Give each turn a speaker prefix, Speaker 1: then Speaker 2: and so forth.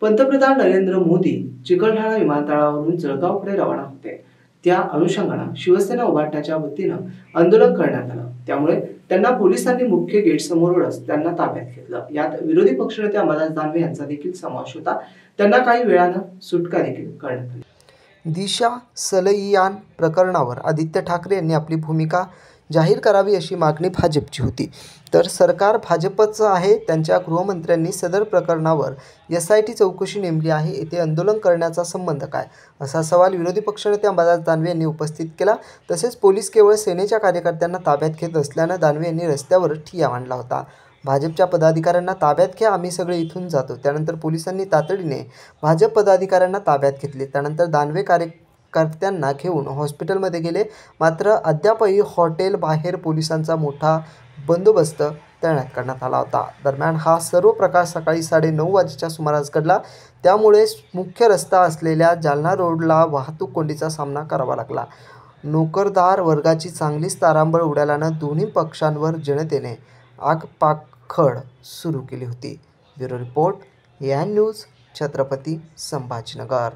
Speaker 1: पंतप्रधान नरेंद्र मोदी चिकलठाणा विमानतळावरून जळगावकडे रवाना होते. त्या अनुषंगानं शिवसेना उभारण्याच्या वतीनं आंदोलन करण्यात आलं. त्यामुळे त्यांना पोलिसांनी मुख्य गेट समोरूनच त्यांना ताब्यात घेतलं. यात विरोधी पक्षनेते अंबादास दानवे यांचा देखील समावेश होता. त्यांना काही वेळानं सुटका देखील करण्यात आली. दिशा सलईयान प्रकरणावर आदित्य ठाकरे यांनी आपली भूमिका जाहीर करावी अशी मागणी भाजपची होती. तर सरकार भाजपचं आहे त्यांच्या गृहमंत्र्यांनी सदर प्रकरणावर एस आय टी चौकशी नेमली आहे येथे आंदोलन करण्याचा संबंध काय? असा सवाल विरोधी पक्षनेते अंबादास दानवे यांनी उपस्थित केला. तसेच पोलीस केवळ सेनेच्या कार्यकर्त्यांना ताब्यात घेत असल्यानं दानवे यांनी रस्त्यावर ठिया मांडला होता. भाजपच्या पदाधिकाऱ्यांना ताब्यात घ्या आम्ही सगळे इथून जातो. त्यानंतर पोलिसांनी तातडीने भाजप पदाधिकाऱ्यांना ताब्यात घेतले. त्यानंतर दानवे कार्यकर्त्यांना घेऊन हॉस्पिटलमध्ये गेले. मात्र अद्यापही हॉटेल बाहेर पोलिसांचा मोठा बंदोबस्त तैनात करण्यात आला होता. दरम्यान हा सर्व प्रकार सकाळी साडेनऊ वाजेच्या सुमारास घडला. त्यामुळे मुख्य रस्ता असलेल्या जालना रोडला वाहतूक कोंडीचा सामना करावा लागला. नोकरदार वर्गाची चांगलीच तारांबळ उडाल्यानं दोन्ही पक्षांवर जनतेने खड सुरू केली होती. ब्युरो रिपोर्ट या न्यूज छत्रपती संभाजीनगर.